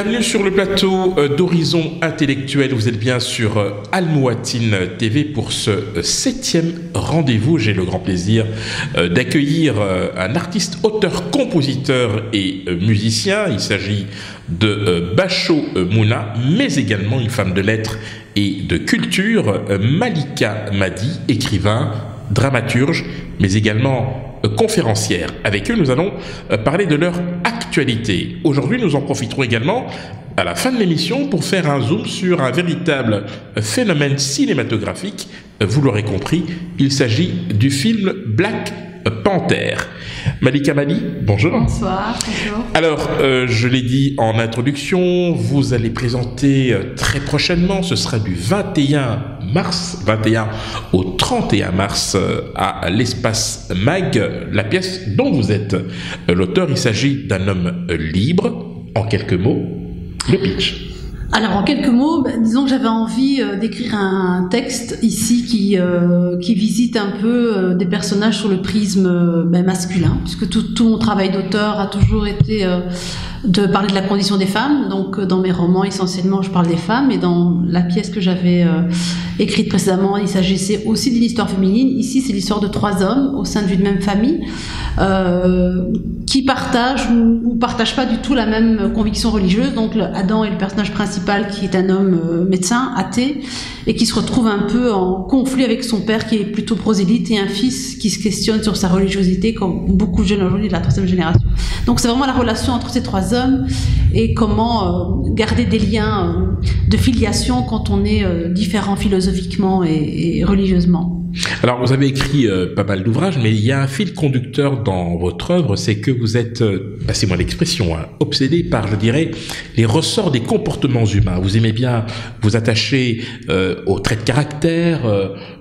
Bienvenue sur le plateau euh, d'Horizon Intellectuel. Vous êtes bien sur euh, Almoatine TV pour ce euh, septième rendez-vous. J'ai le grand plaisir d'accueillir un artiste, auteur, compositeur et musicien. Il s'agit de Bacho Mouna, mais également une femme de lettres et de culture, Malika Madi, écrivain, dramaturge, mais également conférencière. Avec eux, nous allons parler de leur actualité. Aujourd'hui, nous en profiterons également à la fin de l'émission pour faire un zoom sur un véritable phénomène cinématographique. Vous l'aurez compris, il s'agit du film Black Panther. Malika Mali, bonjour. Bonsoir, bonjour. Alors, euh, je l'ai dit en introduction, vous allez présenter euh, très prochainement, ce sera du 21 mars, 21 au 31 mars euh, à l'espace MAG, la pièce dont vous êtes l'auteur. Il s'agit d'un homme libre, en quelques mots, le pitch. Alors en quelques mots, bah, disons que j'avais envie euh, d'écrire un texte ici qui, euh, qui visite un peu euh, des personnages sur le prisme bah, masculin, puisque tout, tout mon travail d'auteur a toujours été de parler de la condition des femmes. Donc, euh, dans mes romans, essentiellement, je parle des femmes. Et dans la pièce que j'avais euh, écrite précédemment, il s'agissait aussi d'une histoire féminine. Ici, c'est l'histoire de trois hommes au sein d'une même famille euh, qui partagent ou, ne partagent pas du tout la même conviction religieuse. Donc, Adam est le personnage principal qui est un homme médecin, athée, et qui se retrouve un peu en conflit avec son père qui est plutôt prosélyte et un fils qui se questionne sur sa religiosité, comme beaucoup de jeunes aujourd'hui de la troisième génération. Donc, c'est vraiment la relation entre ces trois hommes et comment euh, garder des liens euh, de filiation quand on est euh, différent philosophiquement et religieusement. Alors, vous avez écrit euh, pas mal d'ouvrages, mais il y a un fil conducteur dans votre œuvre, c'est que vous êtes, euh, passez-moi l'expression, hein, obsédé par, je dirais, les ressorts des comportements humains. Vous aimez bien vous attacher euh, aux traits de caractère,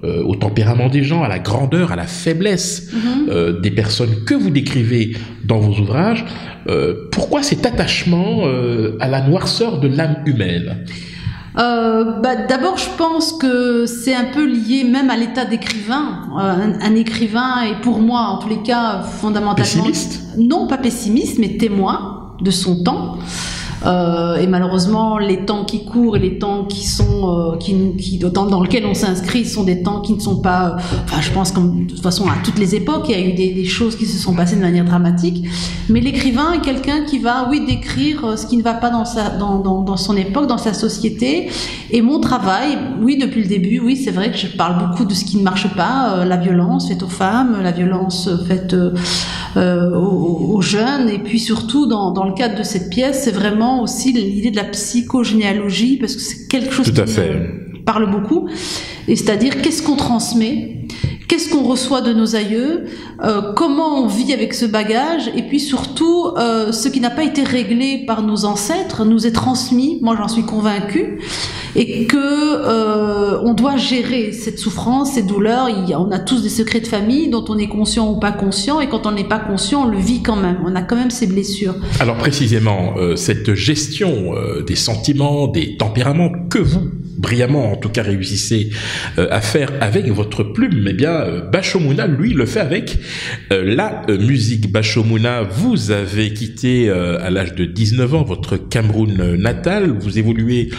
au tempérament des gens, à la grandeur, à la faiblesse mm-hmm. des personnes que vous décrivez dans vos ouvrages. pourquoi cet attachement à la noirceur de l'âme humaine? Euh, bah, D'abord, je pense que c'est un peu lié même à l'état d'écrivain. Euh, un, écrivain est pour moi, en tous les cas, fondamentalement... Pessimiste Non, pas pessimiste, mais témoin de son temps. Euh, et malheureusement, les temps qui courent et les temps qui sont, euh, dans, dans lesquels on s'inscrit sont des temps qui ne sont pas. Enfin, je pense comme de toute façon à toutes les époques, il y a eu des, choses qui se sont passées de manière dramatique. Mais l'écrivain est quelqu'un qui va, oui, décrire euh, ce qui ne va pas dans son époque, dans sa société. Et mon travail, oui, depuis le début, oui, c'est vrai que je parle beaucoup de ce qui ne marche pas, euh, la violence faite aux femmes, la violence faite euh, aux, jeunes, et puis surtout dans le cadre de cette pièce, c'est vraiment aussi l'idée de la psychogénéalogie, parce que c'est quelque chose qui parle beaucoup. Et c'est-à-dire, qu'est-ce qu'on transmet? Qu'est-ce qu'on reçoit de nos aïeux euh, Comment on vit avec ce bagage Et puis surtout, euh, ce qui n'a pas été réglé par nos ancêtres nous est transmis. Moi, j'en suis convaincue et que euh, on doit gérer cette souffrance, ces douleurs. On a tous des secrets de famille dont on est conscient ou pas conscient, et quand on n'est pas conscient, on le vit quand même. On a quand même ces blessures. Alors précisément, cette gestion des sentiments, des tempéraments que vous brillamment en tout cas réussissez à faire avec votre plume, eh bien euh, Bachomuna lui le fait avec euh, la musique Bachomuna. Vous avez quitté à l'âge de 19 ans votre Cameroun natal, vous évoluez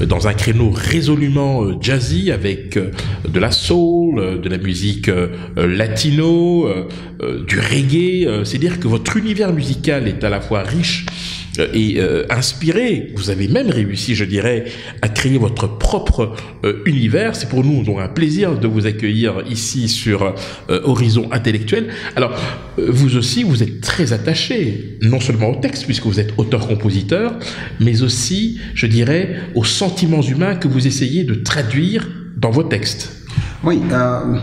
dans un créneau résolument jazzy avec de la soul, de la musique latino, du reggae, c'est dire que votre univers musical est à la fois riche euh, et euh, inspiré. Vous avez même réussi, je dirais, à créer votre propre euh, univers. C'est pour nous donc un plaisir de vous accueillir ici sur Horizon Intellectuel. Alors, vous aussi, vous êtes très attaché, non seulement au texte, puisque vous êtes auteur-compositeur, mais aussi, je dirais, aux sentiments humains que vous essayez de traduire dans vos textes. Oui, euh,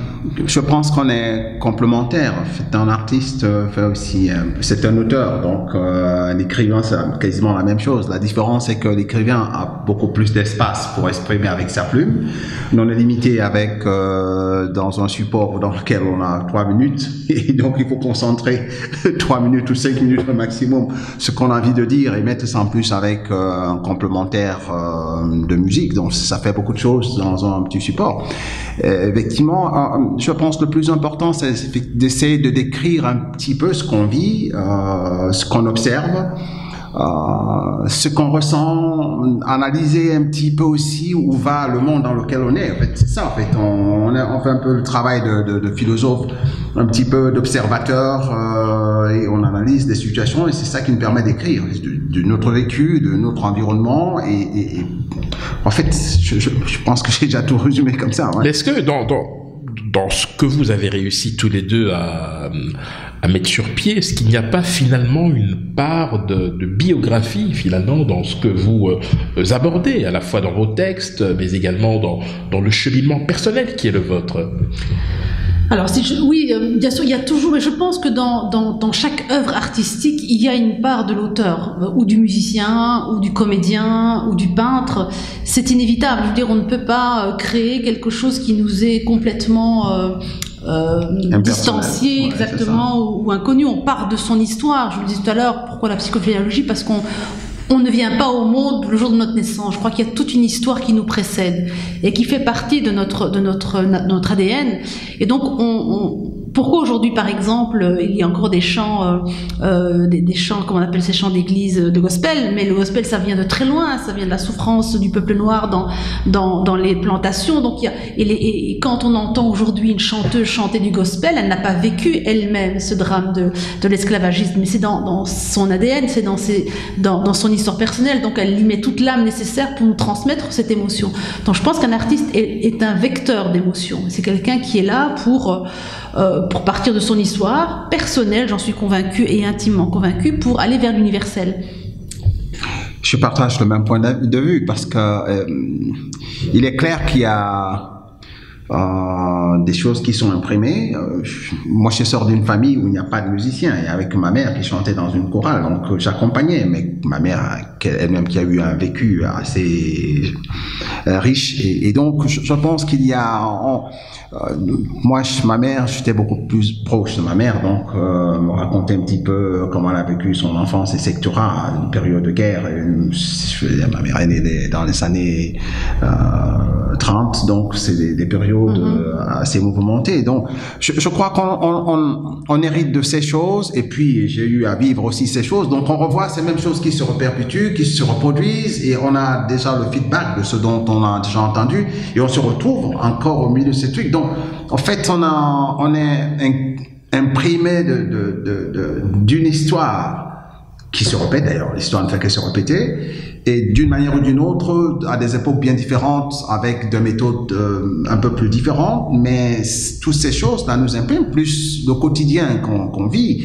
je pense qu'on est complémentaires. C'est un artiste, euh, fait aussi, euh, c'est un auteur, donc euh, un écrivain, c'est quasiment la même chose. La différence, c'est que l'écrivain a beaucoup plus d'espace pour exprimer avec sa plume. On est limité avec dans un support dans lequel on a trois minutes, et donc il faut concentrer trois minutes ou cinq minutes au maximum ce qu'on a envie de dire et mettre ça en plus avec un complémentaire de musique. Donc ça fait beaucoup de choses dans un petit support effectivement, je pense que le plus important, c'est d'essayer de décrire un petit peu ce qu'on vit, euh, ce qu'on observe. euh, ce qu'on ressent, analyser un petit peu aussi où va le monde dans lequel on est. En fait, c'est ça. En fait, on, fait un peu le travail de, philosophe, un petit peu d'observateur, euh, et on analyse des situations, et c'est ça qui nous permet d'écrire de, notre vécu, de notre environnement, en fait, je, pense que j'ai déjà tout résumé comme ça. Est-ce que dans, dans, dans ce que vous avez réussi tous les deux à, mettre sur pied, est-ce qu'il n'y a pas finalement une part de, de, biographie finalement dans ce que vous euh, abordez, à la fois dans vos textes, mais également dans, dans le cheminement personnel qui est le vôtre? Alors, si je, oui, euh, bien sûr, il y a toujours, et je pense que dans, dans, dans chaque œuvre artistique, il y a une part de l'auteur, euh, ou du musicien, ou du comédien, ou du peintre. C'est inévitable. Je veux dire, on ne peut pas euh, créer quelque chose qui nous est complètement euh, euh, distancié, ouais, exactement, ou, ou, inconnu. On part de son histoire. Je vous le disais tout à l'heure, pourquoi la psychophénologie Parce qu'on on ne vient pas au monde le jour de notre naissance. Je crois qu'il y a toute une histoire qui nous précède et qui fait partie de notre, de notre, notre ADN. Et donc, on, on pourquoi aujourd'hui, par exemple, il y a encore des chants, euh, euh, des, des, chants, comment on appelle ces chants d'église de gospel, mais le gospel, ça vient de très loin, ça vient de la souffrance du peuple noir dans, dans, dans les plantations. Donc, il y a, et, les, et quand on entend aujourd'hui une chanteuse chanter du gospel, elle n'a pas vécu elle-même ce drame de, de l'esclavagisme, mais c'est dans, dans son ADN, c'est dans, ses, dans son histoire personnelle. Donc, elle y met toute l'âme nécessaire pour nous transmettre cette émotion. Donc, je pense qu'un artiste est, est un vecteur d'émotion. C'est quelqu'un qui est là pour euh, pour partir de son histoire personnelle, j'en suis convaincue et intimement convaincue, pour aller vers l'universel. Je partage le même point de vue parce que euh, il est clair qu'il y a euh, des choses qui sont imprimées. Euh, moi, je sors d'une famille où il n'y a pas de musicien, et avec ma mère qui chantait dans une chorale, donc euh, j'accompagnais. Mais ma mère, elle-même, qui a eu un vécu assez riche, et, et, donc je, je pense qu'il y a, moi, je, ma mère, j'étais beaucoup plus proche de ma mère, donc me raconter un petit peu comment elle a vécu son enfance, etc. Une période de guerre. Et, ma mère est née dans les années 30, donc c'est des périodes période mm -hmm. assez mouvementée. Donc, je, je crois qu'on on, on, hérite de ces choses, et puis j'ai eu à vivre aussi ces choses. Donc, on revoit ces mêmes choses qui se reperpétuent, qui se reproduisent, et on a déjà le feedback de ce dont on a déjà entendu, et on se retrouve encore au milieu de ces trucs. Donc, en fait, on, a, on est imprimé d'une de, de, de, histoire qui se répète d'ailleurs, l'histoire ne fait que se répéter, et d'une manière ou d'une autre, à des époques bien différentes, avec des méthodes euh, un peu plus différentes, mais toutes ces choses-là nous impriment plus le quotidien qu'on qu vit.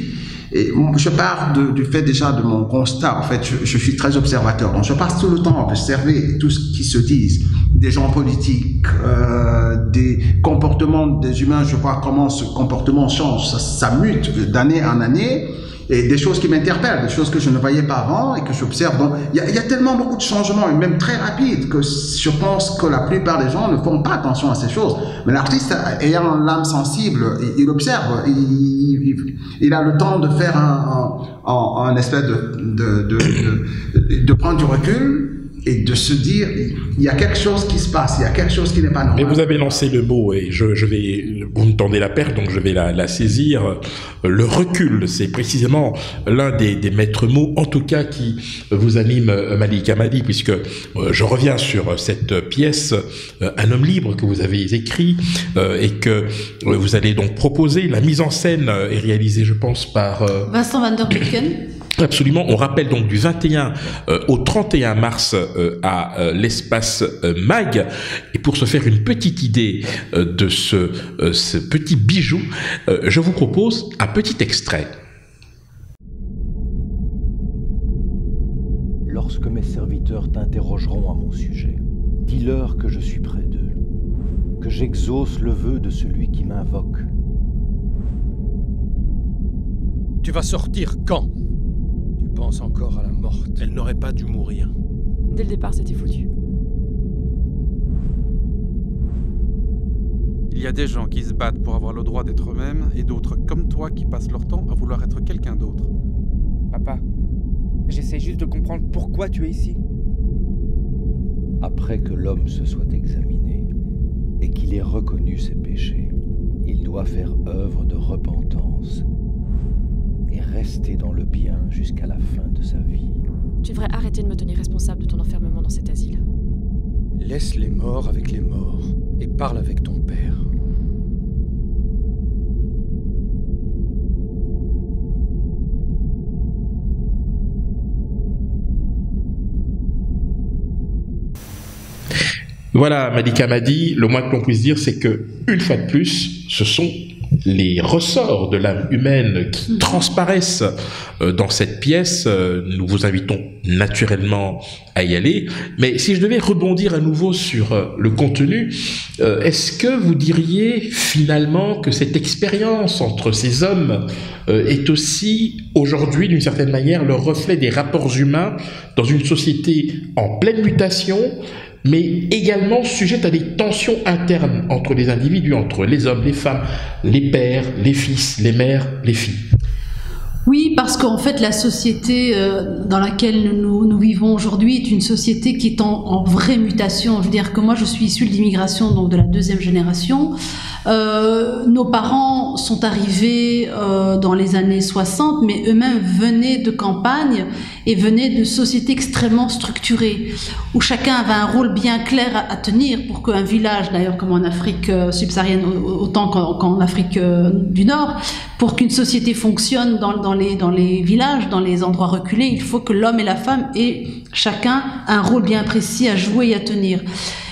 Et je pars de, du fait déjà de mon constat. En fait, je, je, suis très observateur. Donc, je passe tout le temps à observer tout ce qui se dit. Des gens politiques, euh, des comportements des humains. Je vois comment ce comportement change. Ça, ça mute d'année en année et des choses qui m'interpellent, des choses que je ne voyais pas avant et que j'observe. Donc, il y, a tellement beaucoup de changements, et même très rapides, que je pense que la plupart des gens ne font pas attention à ces choses. Mais l'artiste, ayant l'âme sensible, il, observe, il, a le temps de faire un, un, un, espèce de, de, de, de prendre du recul et de se dire il y a quelque chose qui se passe, il y a quelque chose qui n'est pas normal. Et vous avez lancé le mot et je, je vais vous me tendez la perche donc je vais la, la saisir. Le recul, c'est précisément l'un des, des, maîtres mots en tout cas qui vous anime Malik Amadi puisque euh, je reviens sur cette pièce euh, Un homme libre que vous avez écrit euh, et que vous allez donc proposer. La mise en scène est réalisée je pense par Vincent Van der Beken. Absolument. On rappelle donc du 21 euh, au 31 mars euh, à euh, l'espace euh, MAG. Et pour se faire une petite idée euh, de ce, euh, ce, petit bijou, je vous propose un petit extrait. Lorsque mes serviteurs t'interrogeront à mon sujet, dis-leur que je suis près d'eux, que j'exauce le vœu de celui qui m'invoque. Tu vas sortir quand? Pense encore à la morte. Elle n'aurait pas dû mourir. Dès le départ, c'était foutu. Il y a des gens qui se battent pour avoir le droit d'être eux-mêmes et d'autres comme toi qui passent leur temps à vouloir être quelqu'un d'autre. Papa, j'essaie juste de comprendre pourquoi tu es ici. Après que l'homme se soit examiné et qu'il ait reconnu ses péchés, il doit faire œuvre de repentance rester dans le bien jusqu'à la fin de sa vie. Tu devrais arrêter de me tenir responsable de ton enfermement dans cet asile. Laisse les morts avec les morts et parle avec ton père. Voilà, Malika m'a dit, le moins que l'on puisse dire, c'est que, une fois de plus, ce sont les ressorts de l'âme humaine qui transparaissent euh, dans cette pièce. Euh, Nous vous invitons naturellement à y aller. Mais si je devais rebondir à nouveau sur euh, le contenu, est-ce que vous diriez finalement que cette expérience entre ces hommes est aussi aujourd'hui, d'une certaine manière, le reflet des rapports humains dans une société en pleine mutation mais également sujette à des tensions internes entre les individus, entre les hommes, les femmes, les pères, les fils, les mères, les filles. Oui, parce qu'en fait, la société euh, dans laquelle nous, vivons aujourd'hui est une société qui est en, vraie mutation. Je veux dire que moi, je suis issue de l'immigration, donc de la deuxième génération. Euh, nos parents sont arrivés euh, dans les années 60, mais eux-mêmes venaient de campagne et venaient de sociétés extrêmement structurées, où chacun avait un rôle bien clair à, tenir pour qu'un village, d'ailleurs comme en Afrique subsaharienne autant qu'en qu Afrique du Nord, pour qu'une société fonctionne dans, dans, les, dans les villages, dans les endroits reculés, il faut que l'homme et la femme aient chacun un rôle bien précis à jouer et à tenir.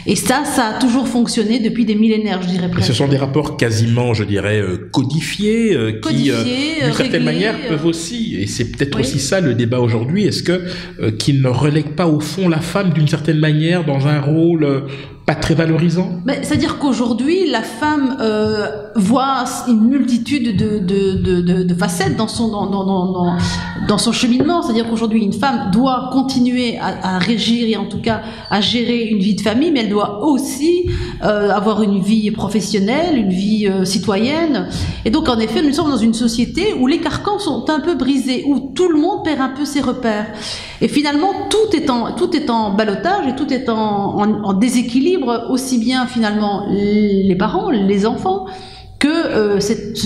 Et ça, ça a toujours fonctionné depuis des millénaires, je dirais. Presque. Ce sont des rapports quasiment, je dirais, codifiés, euh, codifiés qui, euh, d'une certaine manière, peuvent aussi, et c'est peut-être oui. aussi ça le débat aujourd'hui, est-ce que euh, qu'ils ne relèguent pas au fond la femme d'une certaine manière dans un rôle pas très valorisant C'est-à-dire qu'aujourd'hui, la femme euh, voit une multitude de, facettes dans son, cheminement. C'est-à-dire qu'aujourd'hui, une femme doit continuer à, régir et en tout cas à gérer une vie de famille, mais elle doit aussi euh, avoir une vie professionnelle, une vie euh, citoyenne. Et donc, en effet, nous sommes dans une société où les carcans sont un peu brisés, où tout le monde perd un peu ses repères. Et finalement, tout est en, tout est en balotage et tout est en déséquilibre aussi bien finalement les parents, les enfants, que euh, cette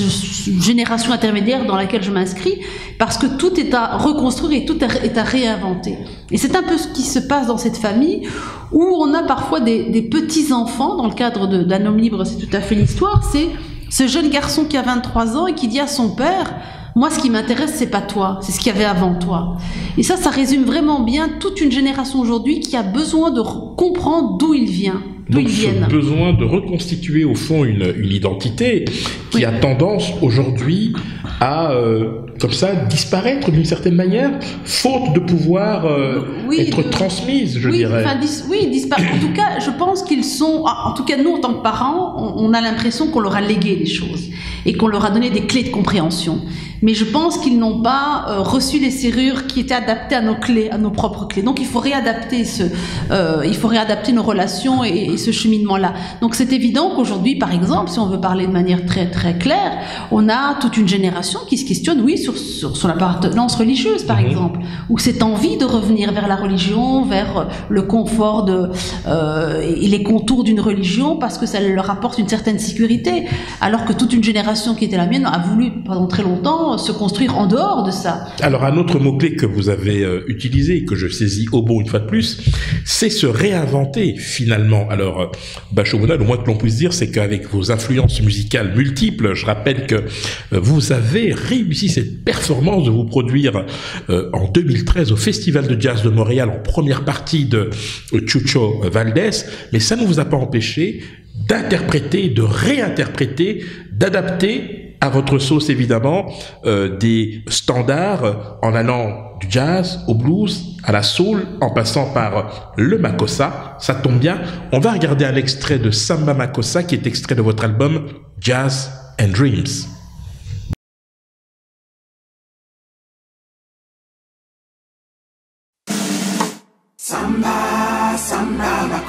génération intermédiaire dans laquelle je m'inscris, parce que tout est à reconstruire et tout est à réinventer. Et c'est un peu ce qui se passe dans cette famille, où on a parfois des, des petits-enfants, dans le cadre d'un homme libre, c'est tout à fait l'histoire, c'est ce jeune garçon qui a 23 ans et qui dit à son père, moi, ce qui m'intéresse, c'est pas toi, c'est ce qu'il y avait avant toi. Et ça, ça résume vraiment bien toute une génération aujourd'hui qui a besoin de comprendre d'où il vient. Donc, ce besoin de reconstituer au fond une, une identité qui oui. a tendance aujourd'hui à, euh, comme ça, disparaître d'une certaine manière, faute de pouvoir euh, oui, être de... transmise, je oui, dirais. Enfin, dis... oui, disparaître. En tout cas, je pense qu'ils sont, en tout cas, nous, en tant que parents, on, on a l'impression qu'on leur a légué des choses et qu'on leur a donné des clés de compréhension. Mais je pense qu'ils n'ont pas euh, reçu les serrures qui étaient adaptées à nos clés, à nos propres clés. Donc il faut réadapter ce, euh, il faut réadapter nos relations et, et ce cheminement-là. Donc c'est évident qu'aujourd'hui, par exemple, si on veut parler de manière très très claire, on a toute une génération qui se questionne, oui, sur, sur son appartenance religieuse, par mmh. exemple, ou cette envie de revenir vers la religion, vers le confort de, euh, et les contours d'une religion, parce que ça leur apporte une certaine sécurité, alors que toute une génération qui était la mienne a voulu pendant très longtemps se construire en dehors de ça. Alors un autre mot-clé que vous avez euh, utilisé et que je saisis au bon une fois de plus, c'est se réinventer finalement. Alors euh, Bachomona, le moins que l'on puisse dire, c'est qu'avec vos influences musicales multiples, je rappelle que euh, vous avez réussi cette performance de vous produire euh, en 2013 au Festival de Jazz de Montréal en première partie de Chucho Valdés, mais ça ne vous a pas empêché d'interpréter, de réinterpréter, d'adapter à votre sauce évidemment euh, des standards en allant du jazz au blues à la soul en passant par le makossa. Ça tombe bien. On va regarder un extrait de Samba Makossa qui est extrait de votre album Jazz and Dreams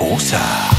cosa.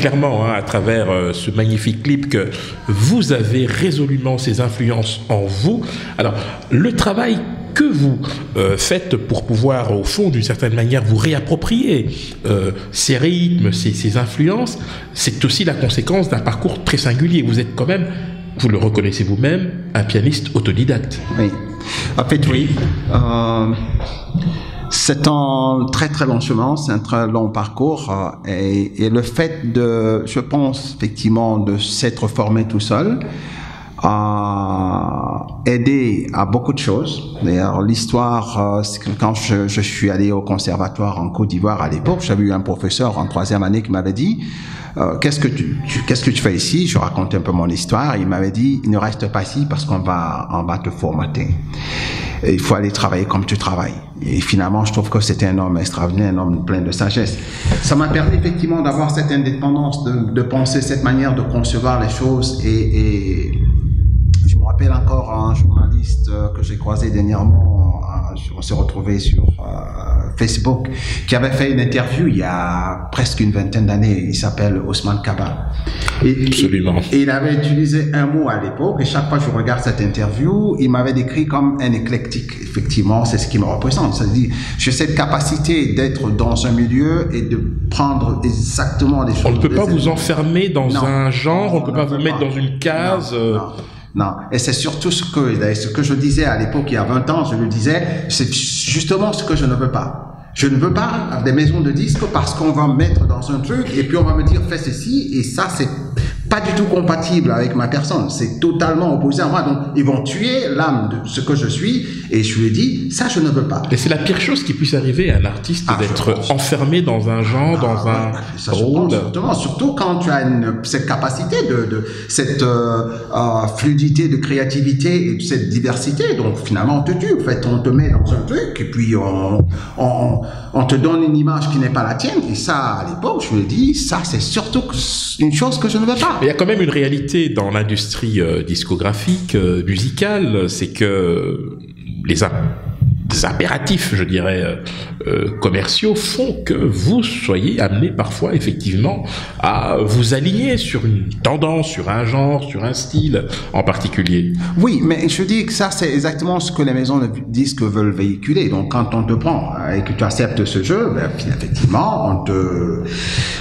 Clairement hein, à travers euh, ce magnifique clip que vous avez résolument ces influences en vous. Alors, le travail que vous euh, faites pour pouvoir, au fond, d'une certaine manière, vous réapproprier euh, ces rythmes, ces, ces influences, c'est aussi la conséquence d'un parcours très singulier. Vous êtes quand même, vous le reconnaissez vous-même, un pianiste autodidacte. Oui. En fait, oui. C'est un très très long chemin, c'est un très long parcours euh, et, et le fait de, je pense effectivement, de s'être formé tout seul a aidé à beaucoup de choses. D'ailleurs, l'histoire, euh, quand je, suis allé au conservatoire en Côte d'Ivoire à l'époque, j'avais eu un professeur en troisième année qui m'avait dit euh, qu'est-ce que tu, qu'est-ce que tu fais ici? Je racontais un peu mon histoire. Il m'avait dit ne reste pas ici parce qu'on va on va te formater. Il faut aller travailler comme tu travailles. Et finalement, je trouve que c'était un homme extraordinaire, un homme plein de sagesse. Ça m'a permis effectivement d'avoir cette indépendance, de, de penser cette manière de concevoir les choses. Et, et rappelle encore un journaliste euh, que j'ai croisé dernièrement. euh, On s'est retrouvé sur euh, Facebook, qui avait fait une interview il y a presque une vingtaine d'années. Il s'appelle Osman Kaba. Et, Absolument. et il avait utilisé un mot à l'époque, et chaque fois que je regarde cette interview, il m'avait décrit comme un éclectique. Effectivement, c'est ce qui me représente. C'est-à-dire, j'ai cette capacité d'être dans un milieu et de prendre exactement les choses. On ne peut pas vous enfermer dans Non. un genre, on ne peut pas vous mettre dans une case. Non, euh, non, non. Et c'est surtout ce que, ce que je disais à l'époque, il y a 20 ans, je le disais, c'est justement ce que je ne veux pas. Je ne veux pas des maisons de disques parce qu'on va me mettre dans un truc et puis on va me dire fais ceci et ça c'est pas du tout compatible avec ma personne. C'est totalement opposé à moi. Donc ils vont tuer l'âme de ce que je suis et je lui ai dit ça je ne veux pas. Et c'est la pire chose qui puisse arriver à un artiste Ah, d'être enfermé dans un genre, dans Ah, un ouais, ça, rôle. pense, surtout quand tu as une, cette capacité de, de cette euh, euh, fluidité de créativité et de cette diversité. Donc finalement, on te tue. En fait, on te met dans un truc et puis on, on, on te donne une image qui n'est pas la tienne. Et ça, à l'époque, je me dis, ça, c'est surtout une chose que je ne veux pas. Il y a quand même une réalité dans l'industrie euh, discographique, euh, musicale, c'est que les, im- des impératifs, je dirais, euh, euh, commerciaux font que vous soyez amené parfois, effectivement, à vous aligner sur une tendance, sur un genre, sur un style en particulier. Oui, mais je dis que ça, c'est exactement ce que les maisons de disques veulent véhiculer. Donc, quand on te prend et que tu acceptes ce jeu, ben, effectivement, on te,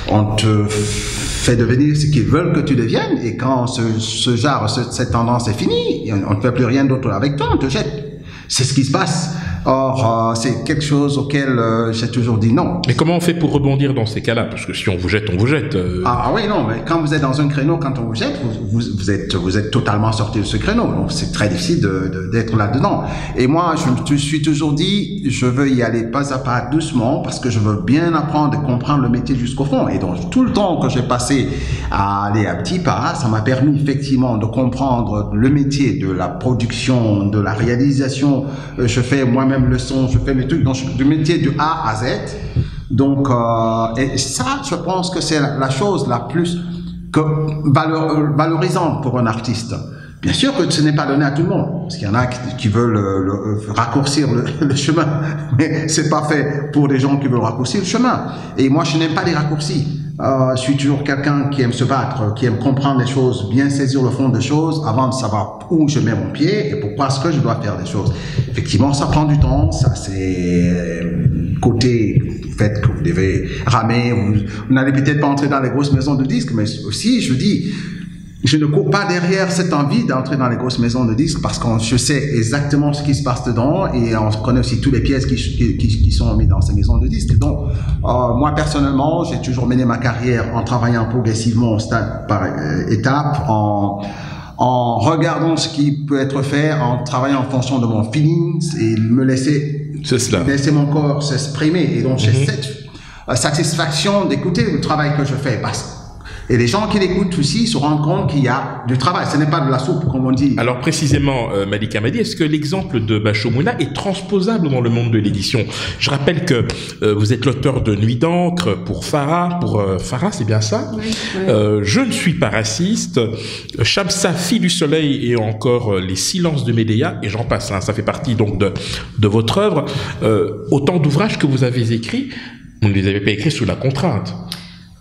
on te fait devenir ce qu'ils veulent que tu deviennes. Et quand ce, genre, ce- cette tendance est finie, on ne fait plus rien d'autre avec toi, on te jette. C'est ce qui se passe. Or, euh, c'est quelque chose auquel euh, j'ai toujours dit non. Mais comment on fait pour rebondir dans ces cas-là? Parce que si on vous jette, on vous jette. euh, Ah, ah oui, non, mais quand vous êtes dans un créneau, quand on vous jette, vous, vous, vous êtes, vous êtes totalement sorti de ce créneau. Donc, c'est très difficile de- de- d'être là-dedans. Et moi, je me suis toujours dit, je veux y aller pas à pas, doucement, parce que je veux bien apprendre et comprendre le métier jusqu'au fond. Et donc, tout le temps que j'ai passé à aller à petits pas, ça m'a permis effectivement de comprendre le métier de la production, de la réalisation. Euh, Je fais moi-même le son, je fais mes trucs, donc je- du métier de A à Z. Donc, euh, et ça, je pense que c'est la, chose la plus que valorisante pour un artiste. Bien sûr que ce n'est pas donné à tout le monde, parce qu'il y en a qui, veulent euh, euh, raccourcir le, le chemin, mais c'est pas fait pour des gens qui veulent raccourcir le chemin. Et moi, je n'aime pas les raccourcis. Euh, je suis toujours quelqu'un qui aime se battre, qui aime comprendre les choses, bien saisir le fond des choses avant de savoir où je mets mon pied et pourquoi est-ce que je dois faire des choses. Effectivement, ça prend du temps, ça c'est euh, côté fait que vous devez ramer, vous, vous n'allez peut-être pas entrer dans les grosses maisons de disques, mais aussi, je dis, je ne cours pas derrière cette envie d'entrer dans les grosses maisons de disques parce que je sais exactement ce qui se passe dedans et on connaît aussi toutes les pièces qui, qui, sont mises dans ces maisons de disques. Donc, euh, moi personnellement, j'ai toujours mené ma carrière en travaillant progressivement stade par euh, étape, en en regardant ce qui peut être fait, en travaillant en fonction de mon feeling et me laisser C'est cela. laisser mon corps s'exprimer. Et donc, j'ai Mhm. cette euh, satisfaction d'écouter le travail que je fais. Parce et les gens qui l'écoutent aussi se rendent compte qu'il y a du travail. Ce n'est pas de la soupe, comme on dit. Alors précisément, euh, Malika Madi, est-ce que l'exemple de Bachomouna est transposable dans le monde de l'édition? Je rappelle que euh, vous êtes l'auteur de Nuit d'encre pour Farah, pour euh, Farah, c'est bien ça? Oui, oui. Euh, Je ne suis pas raciste, Shamsa, fille du soleil et encore euh, Les silences de Médéa, et j'en passe, hein, ça fait partie donc de, de votre œuvre. Euh, autant d'ouvrages que vous avez écrits, vous ne les avez pas écrits sous la contrainte.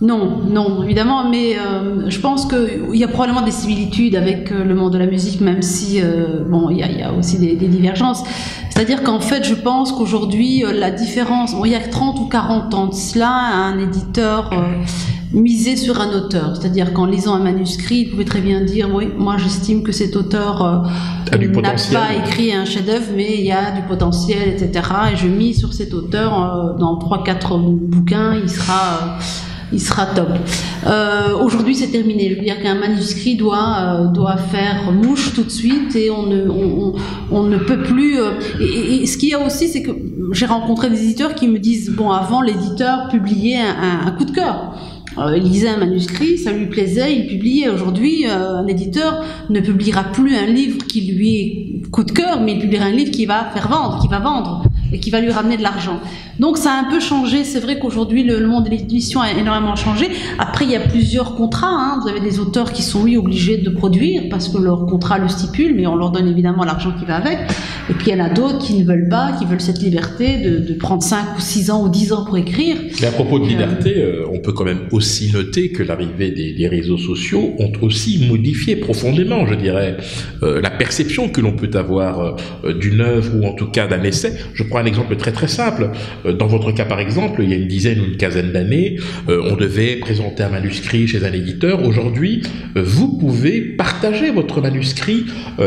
Non, non, évidemment, mais euh, je pense qu'il y a probablement des similitudes avec euh, le monde de la musique, même si, euh, bon, il y a, il y a aussi des, des divergences. C'est-à-dire qu'en fait, je pense qu'aujourd'hui, la différence, bon, il y a 30 ou 40 ans de cela, un éditeur misait sur un auteur. C'est-à-dire qu'en lisant un manuscrit, il pouvait très bien dire, oui, moi j'estime que cet auteur n'a pas écrit un chef-d'œuvre, mais il y a du potentiel, etc. Et je mise sur cet auteur, dans 3-4 bouquins, il sera... il sera top. Euh, Aujourd'hui, c'est terminé. Je veux dire qu'un manuscrit doit euh, doit faire mouche tout de suite et on ne on, ne peut plus. euh, et, ce qu'il y a aussi, c'est que j'ai rencontré des éditeurs qui me disent bon, avant l'éditeur publiait un, un- coup de cœur. Il lisait un manuscrit, ça lui plaisait, il publiait. Aujourd'hui, un éditeur ne publiera plus un livre qui lui est coup de cœur, mais il publiera un livre qui va faire vendre, qui va vendre et qui va lui ramener de l'argent. Donc ça a un peu changé. C'est vrai qu'aujourd'hui le, le monde de l'édition a énormément changé. Après il y a plusieurs contrats. hein. Vous avez des auteurs qui sont oui obligés de produire parce que leur contrat le stipule, mais on leur donne évidemment l'argent qui va avec. Et puis il y en a d'autres qui ne veulent pas, qui veulent cette liberté de, de prendre 5 ou 6 ans ou 10 ans pour écrire. Mais à propos de liberté, euh, on peut quand même aussi noter que l'arrivée des, des réseaux sociaux ont aussi modifié profondément, je dirais, euh, la perception que l'on peut avoir euh, d'une œuvre ou en tout cas d'un essai. Je prends un exemple très très simple. Euh, dans votre cas par exemple, il y a une dizaine ou une quinzaine d'années, euh, on devait présenter un manuscrit chez un éditeur. Aujourd'hui, euh, vous pouvez partager votre manuscrit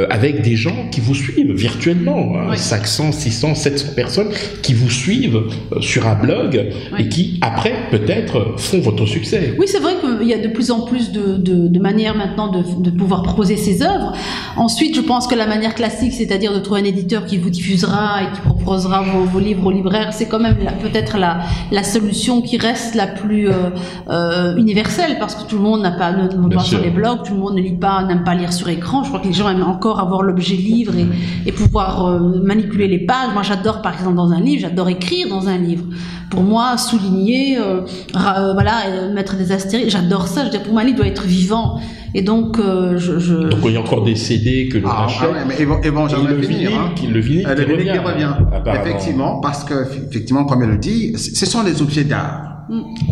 avec des gens qui vous suivent virtuellement. hein, Oui. 500, 600, 700 personnes qui vous suivent sur un blog Oui. et qui, après, peut-être, font votre succès. Oui, c'est vrai qu'il y a de plus en plus de, de, de manières maintenant de, de pouvoir proposer ses œuvres. Ensuite, je pense que la manière classique, c'est-à-dire de trouver un éditeur qui vous diffusera et qui proposera vos, vos livres aux libraires, c'est quand même peut-être la, la solution qui reste la plus euh, euh, universelle parce que tout le monde n'a pas ne, ne sur les blogs, tout le monde ne lit pas, n'aime pas lire sur écran. Je crois que les gens aiment encore avoir l'objet livre et, et pouvoir euh, manipuler les pages. Moi, j'adore, par exemple, dans un livre, j'adore écrire dans un livre. Pour moi, souligner, ra- voilà, mettre des astérisques, j'adore ça. Je veux dire, pour moi, un livre doit être vivant. Et donc, euh, je, je- Donc, il y a encore des CD que l'on Ah, achète. ah ouais, mais ils vont et jamais le finir. vinyle, hein. qui, le vinyle Euh, qui le vinyle revient. qui revient. apparemment. Effectivement, parce que, effectivement, comme elle le dit, ce sont des objets d'art.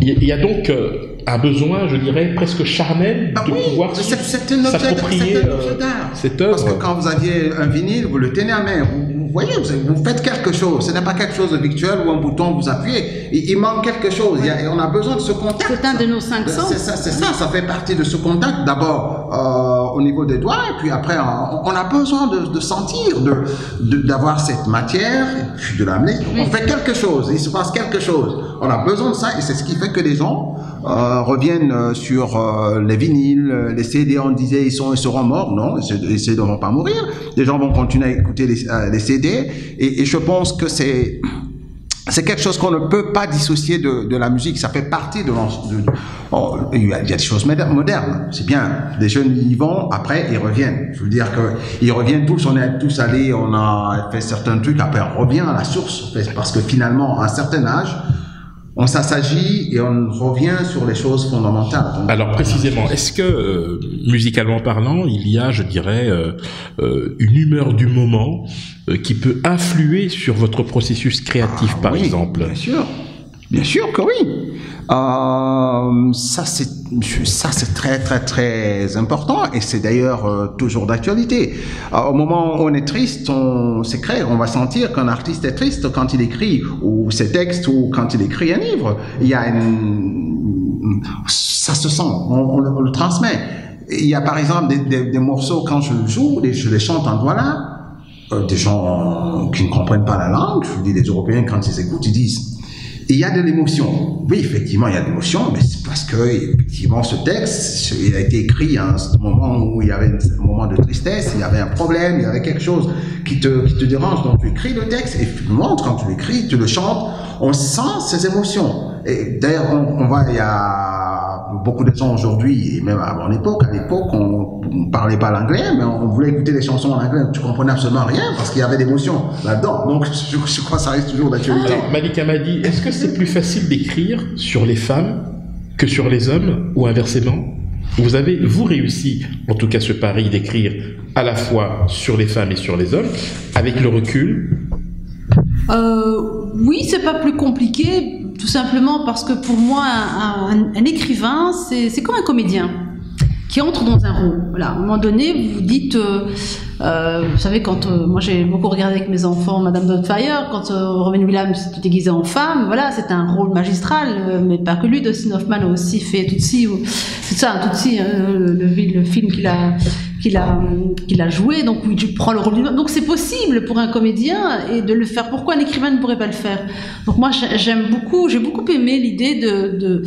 Il y a- il y a donc euh, un besoin, je dirais, presque charnel Ah de oui, pouvoir s'approprier c'est un objet d'art. cette Parce que œuvre. quand vous aviez un vinyle, vous le tenez à main, vous voyez, vous, faites quelque chose. Ce n'est pas quelque chose de virtuel ou un bouton, vous appuyez. Il, il manque quelque chose. Il y a- et on a besoin de ce contact. c'est un de nos cinq sens. C'est ça, c'est ça, ça fait partie de ce contact. D'abord euh, au niveau des doigts, et puis après, on, on a besoin de, de sentir, de de- d'avoir cette matière, et puis de l'amener. On fait quelque chose, il se passe quelque chose. On a besoin de ça, et c'est ce qui fait que les gens euh, reviennent euh, sur euh, les vinyles, euh, les CD. On disait ils sont, ils seront morts. Non, les CD les CD ne vont pas mourir. Les gens vont continuer à écouter les, euh, les CD, et, je pense que c'est quelque chose qu'on ne peut pas dissocier de, la musique. Ça fait partie de l'en- de- de- oh, il, y a, des choses moder- modernes. C'est bien. Les jeunes y vont, après ils reviennent. Je veux dire que ils reviennent tous. On est tous allés, on a fait certains trucs. Après on revient à la source parce que finalement, à un certain âge, on s'assagit et on revient sur les choses fondamentales. Donc, Alors précisément, est-ce que euh, musicalement parlant, il y a, je dirais, euh, euh, une humeur du moment euh, qui peut influer sur votre processus créatif, Ah par oui, exemple? Bien sûr, bien sûr que oui. Euh, ça c'est très très très important et c'est d'ailleurs euh, toujours d'actualité. Euh, au moment où on est triste, on s'écrit, on va sentir qu'un artiste est triste quand il écrit ou ses textes ou quand il écrit un livre. Il y a ça se sent, on, le- transmet. Il y a par exemple des, morceaux quand je le joue, je les chante en voilà des gens qui ne comprennent pas la langue, je vous dis, les Européens, quand ils écoutent, ils disent, il y a de l'émotion. Oui, effectivement, il y a de l'émotion, mais c'est parce que, effectivement, ce texte, il a été écrit à un moment où il y avait un moment de tristesse, il y avait un problème, il y avait quelque chose qui te, qui te dérange. Donc, tu écris le texte et montres quand tu l'écris, tu le chantes, on sent ces émotions. Et d'ailleurs, on, on voit, il y a beaucoup de gens aujourd'hui, et même à mon époque, à l'époque, on ne parlait pas l'anglais, mais on voulait écouter les chansons en anglais, tu comprenais absolument rien parce qu'il y avait d'émotions là-dedans. Donc, je, je crois que ça reste toujours d'actualité. Alors, Malika m'a dit, est-ce que c'est plus facile d'écrire sur les femmes que sur les hommes ou inversement? Vous avez, vous réussi, en tout cas ce pari d'écrire à la fois sur les femmes et sur les hommes, avec le recul? Euh, oui, c'est pas plus compliqué, tout simplement parce que pour moi, un, écrivain, c'est comme un comédien qui entre dans un rôle. Voilà, à un moment donné, vous vous dites, euh, euh, vous savez, quand euh, moi j'ai beaucoup regardé avec mes enfants Madame Doubtfire, quand Robin Williams s'était déguisé en femme, voilà, c'était un rôle magistral, mais pas que lui, Dustin Hoffman a aussi fait Tootsie, c'est ça, Tootsie, le, le, le film qu'il a qu'il a, joué, donc oui, tu prends le rôle du Donc c'est possible pour un comédien et de le faire. Pourquoi un écrivain ne pourrait pas le faire? Donc moi j'ai- j'aime beaucoup, j'ai beaucoup aimé l'idée de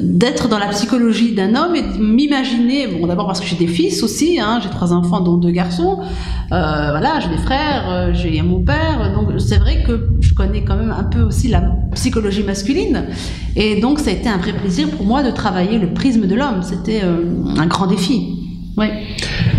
d'être dans la psychologie d'un homme et m'imaginer. Bon, d'abord parce que j'ai des fils aussi, hein, j'ai trois enfants dont deux garçons. Euh, voilà, j'ai des frères, euh, j'ai mon père. Donc c'est vrai que je connais quand même un peu aussi la psychologie masculine. Et donc ça a été un vrai plaisir pour moi de travailler le prisme de l'homme. C'était euh, un grand défi. Oui.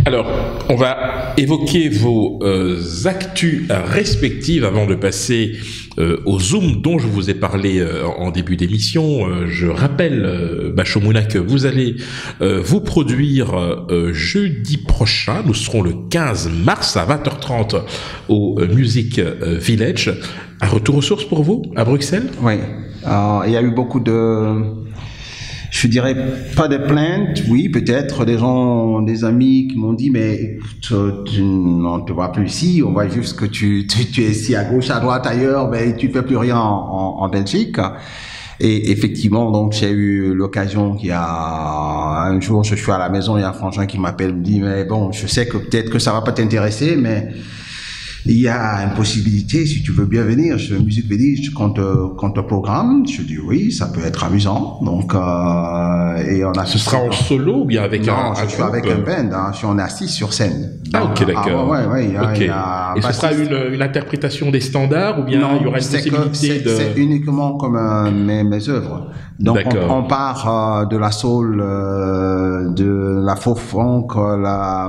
Alors, on va évoquer vos euh, actus respectives avant de passer euh, au Zoom dont je vous ai parlé euh, en début d'émission. Euh, je rappelle, euh, Bachomouna, que vous allez euh, vous produire euh, jeudi prochain. Nous serons le 15 mars à 20h30 au euh, Music Village. Un retour aux sources pour vous à Bruxelles? Oui. Euh, il y a eu beaucoup de, je dirais pas de plaintes, oui, peut-être des gens, des amis qui m'ont dit, mais écoute, tu, on te voit plus ici, on voit juste que tu, tu, tu es ici à gauche, à droite, ailleurs, mais tu fais plus rien en, en, en Belgique. Et effectivement, donc j'ai eu l'occasion qu'il y a un jour, je suis à la maison, il y a un frangin qui m'appelle, me dit, mais bon, je sais que peut-être que ça va pas t'intéresser, mais il y a une possibilité, si tu veux bien venir, je musique Village, quand te, te programme, je dis oui, ça peut être amusant. Donc, euh, et on a Ce sera en solo ou bien avec non, un, je un suis avec un band, hein, je suis en assis sur scène. Ah, ok, d'accord. ouais, ouais, un Et ce sera une, une interprétation des standards ou bien il y aura une possibilité c'est- de... C'est uniquement comme euh, mes, mes œuvres. Donc on, part euh, de la soul, euh, de la faux funk, euh, la,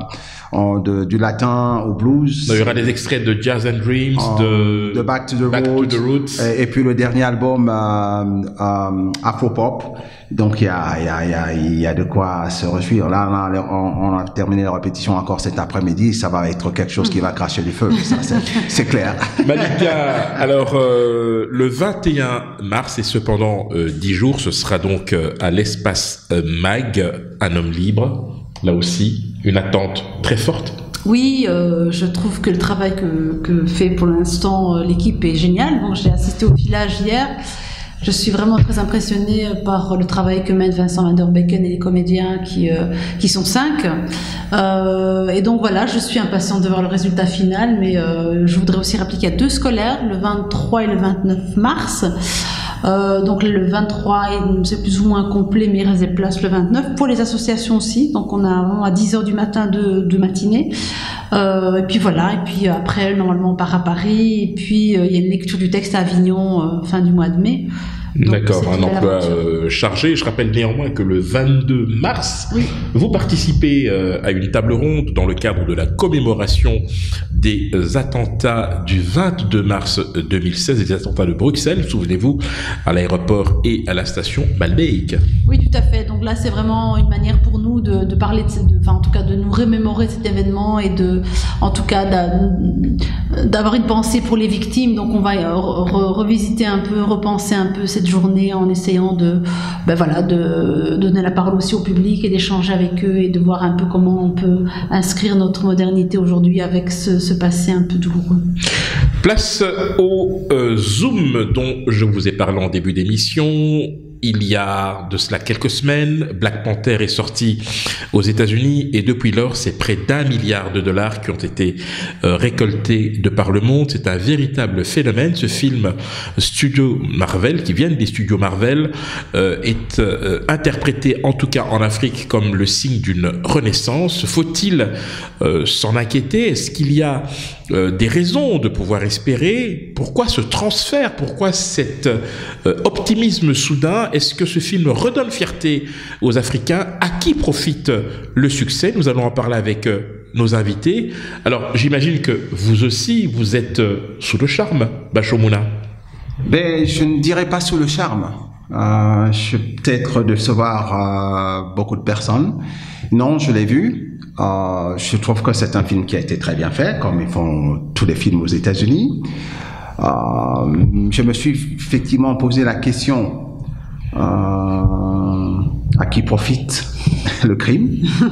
en- de, du latin au blues. Il y aura des extraits de Jazz and Dreams, de, de Back to the Back to Roots. the Roots. Et, et puis le dernier album euh, euh, Afro Pop. Donc il y a, y, a, y, a, y a de quoi se réjouir. Là, là, on, on a terminé la répétition encore cet après-midi. Ça va être quelque chose qui va cracher du feu. ça, c'est- clair. Malika, alors euh, le 21 mars et cependant euh, 10 jours, ce sera donc euh, à l'espace MAG, un homme libre. Là aussi, une attente très forte. Oui, euh, je trouve que le travail que, fait pour l'instant euh, l'équipe est génial. Donc, j'ai assisté au village hier. Je suis vraiment très impressionnée par le travail que mènent Vincent Van der Becken et les comédiens qui, euh, qui sont cinq. Et donc voilà, je suis impatiente de voir le résultat final, mais je voudrais aussi rappeler qu'il y a deux scolaires, le 23 et le 29 mars. Euh, donc le 23, il- c'est plus ou moins complet, mais il reste des le 29. Pour les associations aussi, donc on a à 10h du matin de, matinée. Euh, et puis voilà, et puis après, normalement on part à Paris, et puis euh, il y a une lecture du texte à Avignon fin du mois de mai. Donc, D'accord, un emploi euh, chargé. Je rappelle néanmoins que le 22 mars, Oui. vous participez euh, à une table ronde dans le cadre de la commémoration des euh, attentats du 22 mars euh, 2016, des attentats de Bruxelles, souvenez-vous, à l'aéroport et à la station Malbeek. Oui, tout à fait. Donc là, c'est vraiment une manière pour nous de, de parler, de, de- enfin, en tout cas, de nous remémorer cet événement et de, en tout cas, d'a- d'avoir une pensée pour les victimes. Donc, on va euh, re- re- revisiter un peu, repenser un peu cette journée en essayant de, ben voilà, de donner la parole aussi au public et d'échanger avec eux et de voir un peu comment on peut inscrire notre modernité aujourd'hui avec ce, ce passé un peu douloureux. Place au euh, Zoom dont je vous ai parlé en début d'émission. Il y a de cela quelques semaines, Black Panther est sorti aux États-Unis et depuis lors, c'est près d'un milliard de dollars qui ont été euh, récoltés de par le monde. C'est un véritable phénomène. Ce film Studio Marvel, qui vient des studios Marvel, euh, est euh, interprété en tout cas en Afrique comme le signe d'une renaissance. Faut-il s'en inquiéter? Est-ce qu'il y a des raisons de pouvoir espérer? Pourquoi ce transfert? Pourquoi cet optimisme soudain? Est-ce que ce film redonne fierté aux Africains? À qui profite le succès? Nous allons en parler avec euh, nos invités. Alors, j'imagine que vous aussi, vous êtes euh, sous le charme, Bachomouna. Ben, je ne dirais pas sous le charme. Euh, je vais peut-être décevoir beaucoup de personnes. Non, je l'ai vu. Je trouve que c'est un film qui a été très bien fait, comme ils font tous les films aux États-Unis. Je me suis effectivement posé la question à qui profite le crime?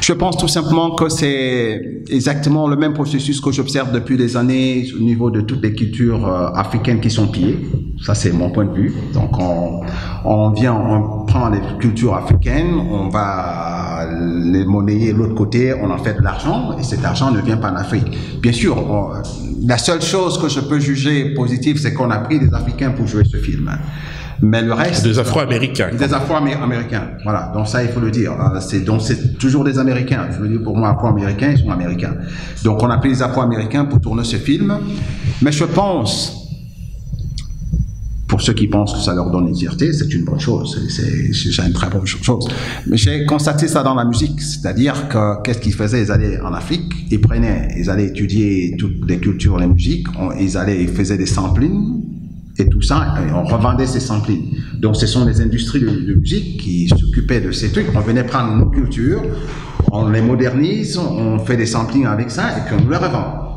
Je pense tout simplement que c'est exactement le même processus que j'observe depuis des années au niveau de toutes les cultures euh, africaines qui sont pillées. Ça, c'est mon point de vue. Donc, on, on vient, on prend les cultures africaines, on va les monnayer de l'autre côté, on en fait de l'argent, et cet argent ne vient pas d'Afrique. Bien sûr, la seule chose que je peux juger positive, c'est qu'on a pris des Africains pour jouer ce film. Mais le reste. Des Afro-Américains. Des Afro-Américains. Voilà. Donc ça, il faut le dire. Euh, C'est donc c'est toujours des Américains. Je veux dire, pour moi, Afro-Américains, ils sont Américains. Donc on a pris les Afro-Américains pour tourner ce film. Mais je pense, pour ceux qui pensent que ça leur donne une fierté, c'est une bonne chose. C'est- une très bonne chose. Mais j'ai constaté ça dans la musique, c'est-à-dire que qu'est-ce qu'ils faisaient? Ils allaient en Afrique, ils prenaient, ils allaient étudier toutes les cultures, les musiques, on- ils allaient, ils faisaient des samplings et tout ça, et on revendait ces samplings. Donc ce sont les industries de, de musique qui s'occupaient de ces trucs. On venait prendre nos cultures, on les modernise, on fait des samplings avec ça et puis on nous les revend.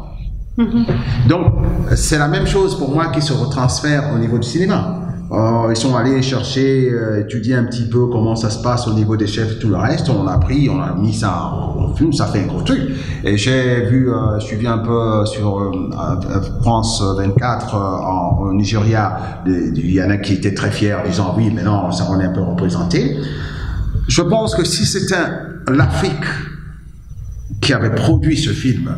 Donc, c'est la même chose pour moi qui se retransfère au niveau du cinéma. Euh, ils sont allés chercher, euh, étudier un petit peu comment ça se passe au niveau des chefs tout le reste. On a pris, on a mis ça en film, ça fait un gros truc. Et j'ai vu, euh, suivi un peu sur euh, France 24 euh, en, au Nigeria, il y en a qui étaient très fiers, disant oui, mais non, ça on est un peu représenté. Je pense que si c'était l'Afrique qui avait produit ce film,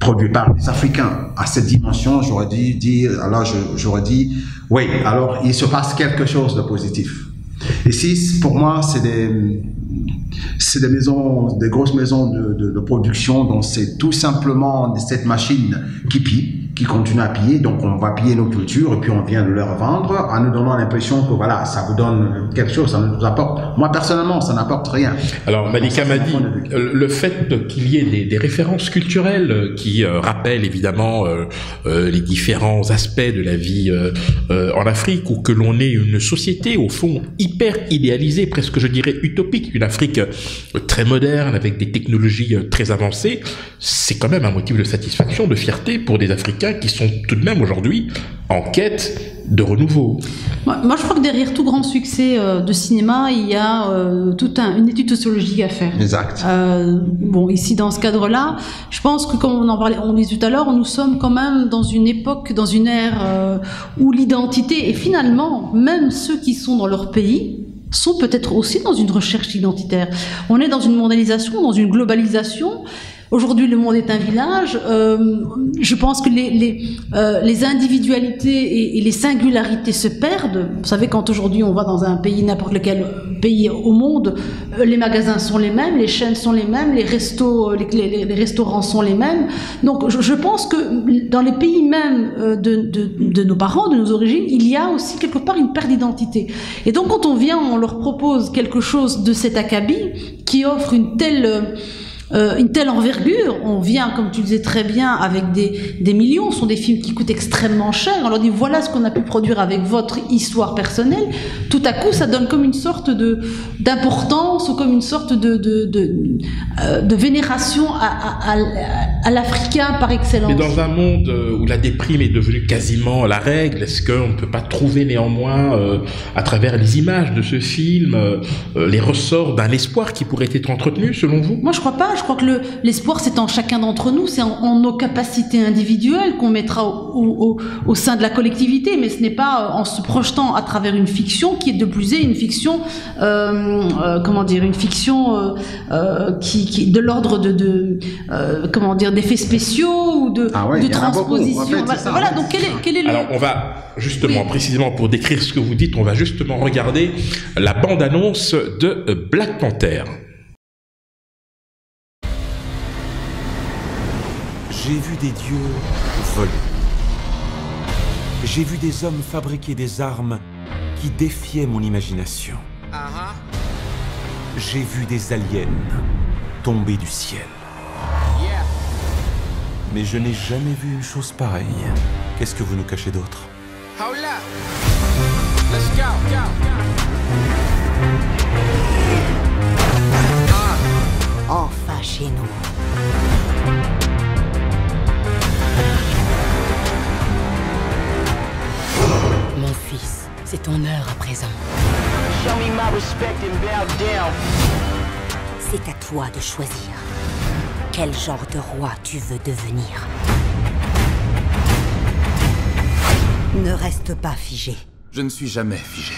produit par les Africains à cette dimension, j'aurais dit, alors j'aurais dit, oui, alors il se passe quelque chose de positif. Ici, pour moi, c'est des, c'est des maisons, des grosses maisons de, de- production, donc c'est tout simplement cette machine qui pille, qui continue à piller, donc on va piller nos cultures et puis on vient de leur vendre en nous donnant l'impression que voilà, ça vous donne quelque chose, ça nous apporte. Moi personnellement, ça n'apporte rien. Alors Malika m'a dit euh, le fait qu'il y ait des, des références culturelles euh, qui euh, rappellent évidemment euh, euh, les différents aspects de la vie en Afrique ou que l'on ait une société au fond hyper idéalisée, presque je dirais utopique, une Afrique très moderne avec des technologies très avancées, c'est quand même un motif de satisfaction, de fierté pour des Africains qui sont tout de même aujourd'hui en quête de renouveau. Moi, moi, je crois que derrière tout grand succès euh, de cinéma, il y a euh, toute un- une étude sociologique à faire. Exact. Euh, bon, ici dans ce cadre-là, je pense que comme on en parlait, on disait tout à l'heure, nous sommes quand même dans une époque, dans une ère euh, où l'identité et finalement même ceux qui sont dans leur pays sont peut-être aussi dans une recherche identitaire. On est dans une mondialisation, dans une globalisation. Aujourd'hui, le monde est un village. Euh, je pense que les, les, euh, les individualités et, les singularités se perdent. Vous savez, quand aujourd'hui on va dans un pays, n'importe lequel pays au monde, euh, les magasins sont les mêmes, les chaînes sont les mêmes, les restos, euh, les, les- les restaurants sont les mêmes. Donc, je, je pense que dans les pays même euh, de, de, de nos parents, de nos origines, il y a aussi quelque part une perte d'identité. Et donc, quand on vient, on leur propose quelque chose de cet acabit qui offre une telle euh, une telle envergure, on vient, comme tu disais très bien, avec des, des millions, ce sont des films qui coûtent extrêmement cher, on leur dit voilà ce qu'on a pu produire avec votre histoire personnelle, tout à coup ça donne comme une sorte de d'importance ou comme une sorte de, de, de, euh, de vénération à, à, à, à l'Africain par excellence. Mais dans un monde euh, où la déprime est devenue quasiment la règle, est-ce qu'on ne peut pas trouver néanmoins, euh, à travers les images de ce film, les ressorts d'un espoir qui pourrait être entretenu, selon vous? Moi, je crois pas. Je crois que le- l'espoir, c'est en chacun d'entre nous, c'est en, en nos capacités individuelles qu'on mettra au, au- au sein de la collectivité, mais ce n'est pas euh, en se projetant à travers une fiction qui est de plus est une fiction, euh, euh, comment dire, une fiction euh, euh, qui, qui de l'ordre de, de euh, comment dire, d'effets spéciaux ou de, Ah ouais, de en transposition. fait, voilà, ça, voilà, ouais. donc quel est, quel est le Alors on va justement, Oui. précisément pour décrire ce que vous dites, on va justement regarder la bande-annonce de Black Panther. J'ai vu des dieux voler. J'ai vu des hommes fabriquer des armes qui défiaient mon imagination. J'ai vu des aliens tomber du ciel. Mais je n'ai jamais vu une chose pareille. Qu'est-ce que vous nous cachez d'autre? Go. Enfin chez nous. Mon fils, c'est ton heure à présent. Show me my respect and bow down. C'est à toi de choisir. Quel genre de roi tu veux devenir Ne reste pas figé. Je ne suis jamais figé.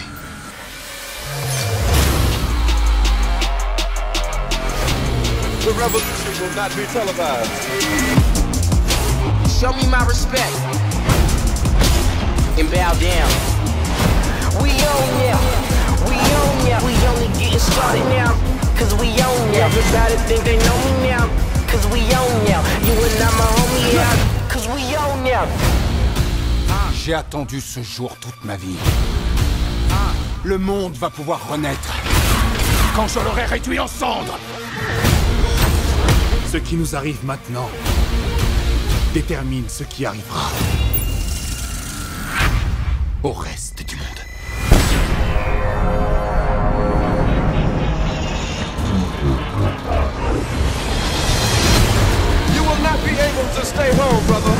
The revolution will not be televised. Show me my respect and bow down. We own ya. We own ya. We only getting started now. Cause we own ya. Everybody think they know me now. Cause we own ya. You and I'm a homie, yeah. Cause we own ya. J'ai attendu ce jour toute ma vie. Le monde va pouvoir renaître quand je l'aurai réduit en cendres. Ce qui nous arrive maintenant détermine ce qui arrivera au reste du monde. You will not be able to stay home, brother.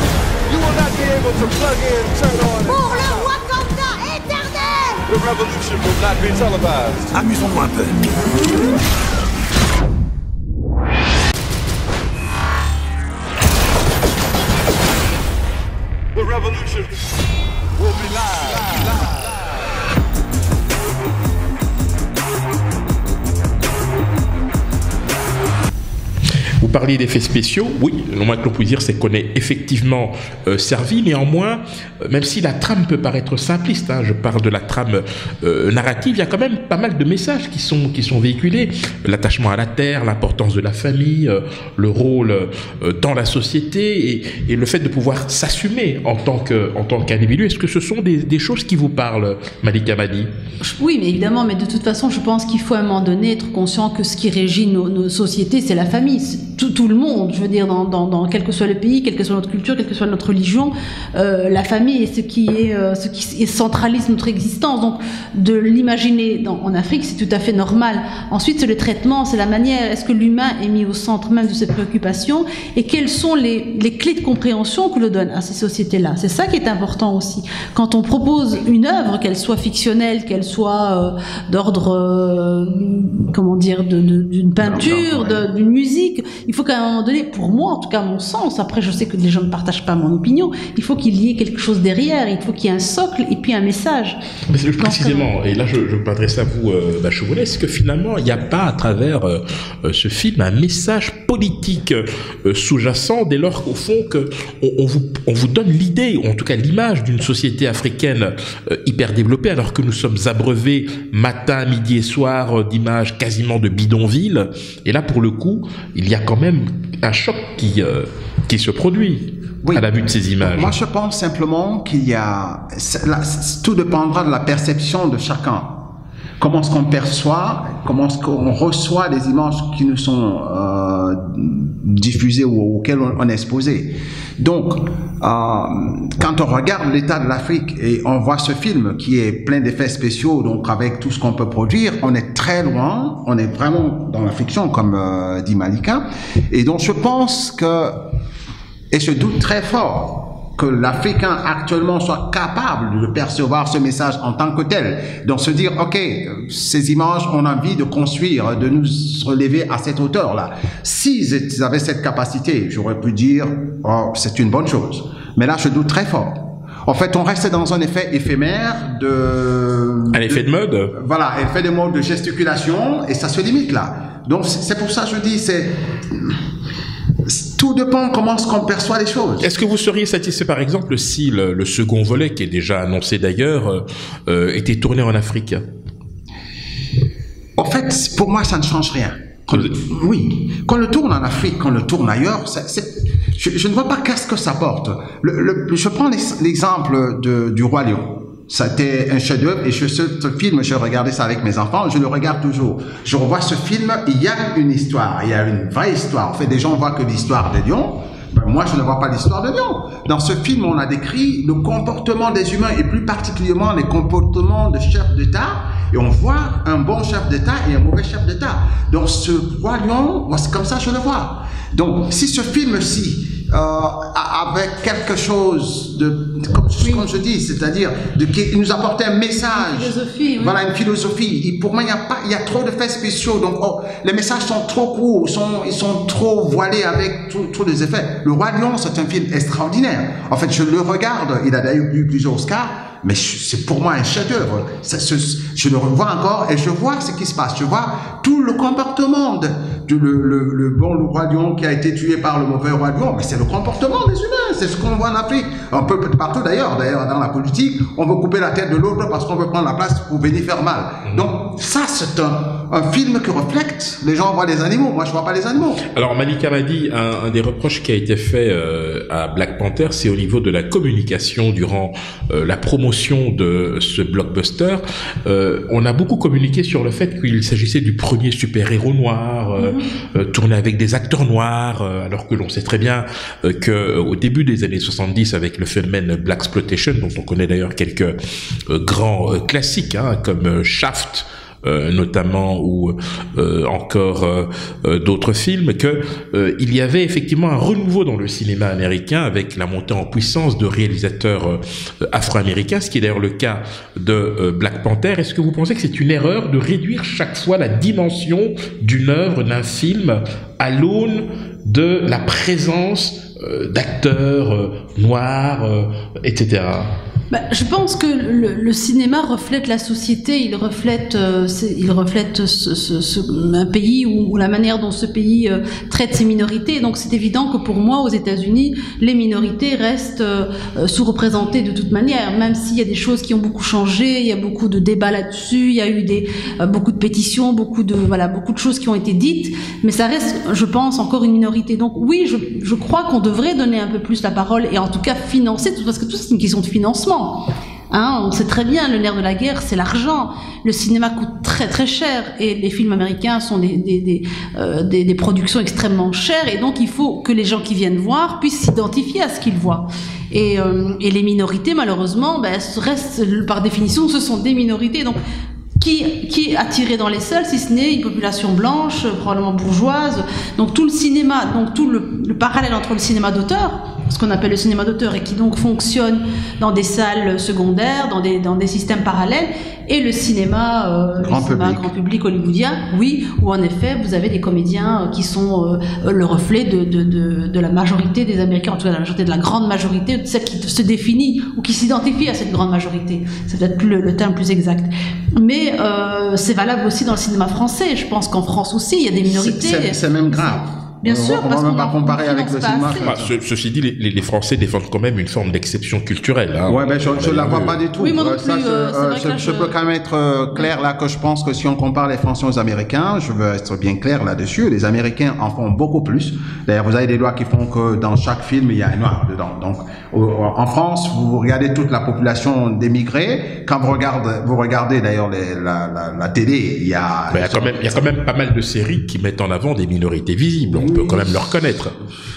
You will not be able to plug in, turn on. Pour le Wakanda éternel The revolution will not be televised. Amusons-nous un peu. Revolution parliez d'effets spéciaux, oui, le moins que l'on puisse dire, c'est qu'on est effectivement euh, servi. Néanmoins, euh, même si la trame peut paraître simpliste, hein, je parle de la trame euh, narrative, il y a quand même pas mal de messages qui sont, qui sont véhiculés. L'attachement à la terre, l'importance de la famille, le rôle dans la société et, le fait de pouvoir s'assumer en tant qu'individu. Est-ce que ce sont des, choses qui vous parlent, Malika Madi Oui, mais évidemment, mais de toute façon, je pense qu'il faut à un moment donné être conscient que ce qui régit nos sociétés, c'est la famille tout, tout, le monde, je veux dire, dans, dans, dans, quel que soit le pays, quelle que soit notre culture, quelle que soit notre religion, euh, la famille est ce qui est euh, ce qui est centralise notre existence. Donc, de l'imaginer en Afrique, c'est tout à fait normal. Ensuite, c'est le traitement, c'est la manière. Est-ce que l'humain est mis au centre même de ses préoccupations et quelles sont les, les clés de compréhension que l'on donne à ces sociétés-là? C'est ça qui est important aussi. Quand on propose une œuvre, qu'elle soit fictionnelle, qu'elle soit euh, d'ordre, euh, comment dire, d'une peinture, d'une musique, il faut qu'à un moment donné, pour moi, en tout cas, à mon sens, après je sais que les gens ne partagent pas mon opinion, il faut qu'il y ait quelque chose derrière, il faut qu'il y ait un socle et puis un message. Mais plus précisément, et là je, je m'adresse à vous, euh, Bachoulet, est-ce que finalement il n'y a pas à travers euh, ce film un message politique euh, sous-jacent dès lors qu'au fond que on, on, vous, on vous donne l'idée, ou en tout cas l'image d'une société africaine euh, hyper développée, alors que nous sommes abreuvés matin, midi et soir euh, d'images quasiment de bidonville, et là pour le coup, il y a quand même un choc qui, euh, qui se produit. Oui. à la vue de ces images Moi, je pense simplement qu'il y a... Tout dépendra de la perception de chacun. Comment est-ce qu'on perçoit, comment est-ce qu'on reçoit les images qui nous sont euh, diffusées ou auxquelles on est exposé. Donc, euh, quand on regarde l'état de l'Afrique et on voit ce film qui est plein d'effets spéciaux, donc avec tout ce qu'on peut produire, on est très loin, on est vraiment dans la fiction, comme euh, dit Malika. Et donc, je pense que et je doute très fort que l'Africain actuellement soit capable de percevoir ce message en tant que tel. Donc se dire, OK, ces images, on a envie de construire, de nous relever à cette hauteur-là. S'ils avaient cette capacité, j'aurais pu dire, oh, c'est une bonne chose. Mais là, je doute très fort. En fait, on reste dans un effet éphémère de... Un effet de mode Voilà, effet de mode de gesticulation, et ça se limite là. Donc c'est pour ça que je dis, c'est tout dépend comment on perçoit les choses. Est-ce que vous seriez satisfait, par exemple, si le, le second volet, qui est déjà annoncé d'ailleurs, euh, était tourné en Afrique? En fait, pour moi, ça ne change rien. Quand, oui, qu'on le tourne en Afrique, qu'on le tourne ailleurs, c est, c est, je, je, ne vois pas qu'est-ce que ça porte. Le, le, je prends l'exemple du Roi Lion. C'était un chef-d'œuvre et je, ce, film, je regardais ça avec mes enfants, je le regarde toujours. Je revois ce film, il y a une histoire, il y a une vraie histoire. En fait, des gens voient que l'histoire de Lion. Ben, moi, je ne vois pas l'histoire de Lion. Dans ce film, on a décrit le comportement des humains et plus particulièrement les comportements de chefs d'État. Et on voit un bon chef d'État et un mauvais chef d'État. Donc, ce roi moi, c'est comme ça je le vois. Donc, si ce film-ci, euh, avec quelque chose de, comme, oui. comme je dis, c'est-à-dire qui nous apportait un message. Une philosophie. Oui. Voilà, une philosophie. Et pour moi, il y a pas, il y a trop de faits spéciaux. Donc, oh, les messages sont trop courts, sont, ils sont trop voilés avec tous les effets. Le Roi Lion, c'est un film extraordinaire. En fait, je le regarde. Il a d'ailleurs eu plusieurs Oscars mais c'est pour moi un chef-d'œuvre. Je le revois encore et je vois ce qui se passe. Je vois tout le comportement de, bon roi lion qui a été tué par le mauvais roi lion. Mais c'est le comportement des humains. C'est ce qu'on voit en Afrique. Un peu partout d'ailleurs. D'ailleurs, dans la politique, on veut couper la tête de l'autre parce qu'on veut prendre la place pour venir faire mal. Mhm. Donc, ça, c'est un, un film qui reflète. Les gens voient les animaux. Moi, je vois pas les animaux. Alors Malika m'a dit un, un des reproches qui a été fait euh, à Black Panther, c'est au niveau de la communication durant euh, la promotion de ce blockbuster. Euh, on a beaucoup communiqué sur le fait qu'il s'agissait du premier super-héros noir, euh, tourné avec des acteurs noirs, alors que l'on sait très bien que au début des années 70, avec le phénomène Black Exploitation, dont on connaît d'ailleurs quelques euh, grands euh, classiques, hein, comme euh, Shaft, notamment ou euh, encore euh, euh, d'autres films que euh, il y avait effectivement un renouveau dans le cinéma américain avec la montée en puissance de réalisateurs euh, afro-américains, ce qui est d'ailleurs le cas de euh, Black Panther. Est-ce que vous pensez que c'est une erreur de réduire chaque fois la dimension d'une œuvre, d'un film, à l'aune de la présence euh, d'acteurs euh, noirs, euh, etc. Bah, je pense que le, le cinéma reflète la société, il reflète, euh, il reflète ce, ce- ce- un pays ou, la manière dont ce pays euh, traite ses minorités. Donc c'est évident que pour moi, aux États-Unis, les minorités restent euh, euh, sous-représentées de toute manière, même s'il y a des choses qui ont beaucoup changé, il y a beaucoup de débats là-dessus, il y a eu des, euh, beaucoup de pétitions, beaucoup de, voilà, beaucoup de choses qui ont été dites, mais ça reste, je pense, encore une minorité. Donc oui, je, je crois qu'on devrait donner un peu plus la parole et en tout cas financer, parce que tout c'est une question de financement. Hein, on sait très bien, le nerf de la guerre, c'est l'argent. Le cinéma coûte très très cher et les films américains sont des, des, euh, productions extrêmement chères et donc il faut que les gens qui viennent voir puissent s'identifier à ce qu'ils voient. Et, euh, les minorités, malheureusement, ben, restent, par définition, ce sont des minorités. Donc qui, qui est attiré dans les salles, si ce n'est une population blanche, probablement bourgeoise. Donc tout le cinéma, donc tout le parallèle entre le cinéma d'auteur, ce qu'on appelle le cinéma d'auteur, et qui donc fonctionne dans des salles secondaires, dans des, dans des systèmes parallèles, et le cinéma, euh, Grand le cinéma public. grand public hollywoodien, oui, où en effet vous avez des comédiens euh, qui sont euh, le reflet de, de, de, de la majorité des Américains, en tout cas de la majorité de la grande majorité, de celle qui se définit ou qui s'identifie à cette grande majorité. C'est peut-être plus le, le terme plus exact. Mais euh, c'est valable aussi dans le cinéma français. Je pense qu'en France aussi, il y a des minorités. C'est même grave. Bien on, sûr, on parce va même qu'on pas en- comparer avec le cinéma. assez. Bah, ce- ceci dit, les, Français défendent quand même une forme d'exception culturelle. Hein. Ouais, ben je, je la vois pas du tout. Oui, moi non ça, plus, je, euh, euh, peux quand même être euh, clair là que je pense que si on compare les Français aux Américains, je veux être bien clair là-dessus. Les Américains en font beaucoup plus. D'ailleurs, vous avez des lois qui font que dans chaque film il y a un noir dedans. Donc, en France, vous regardez toute la population d'émigrés. Quand vous regardez, vous regardez d'ailleurs la, la, la télé, il y a. Mais il y a quand même, il y a quand même pas mal de séries qui mettent en avant des minorités visibles. On peut quand même le reconnaître.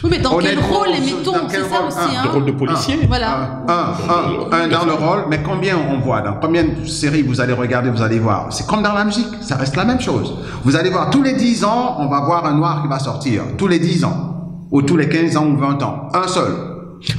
Oui, mais dans quel rôle les mettons C'est ça rôle aussi. Un. Hein. Le rôle de policier. Voilà. Un, un, un dans le rôle, mais combien on voit? Dans combien de séries vous allez regarder, vous allez voir? C'est comme dans la musique, ça reste la même chose. Vous allez voir, tous les 10 ans, on va voir un noir qui va sortir. Tous les 10 ans. Ou tous les 15 ans ou 20 ans. Un seul.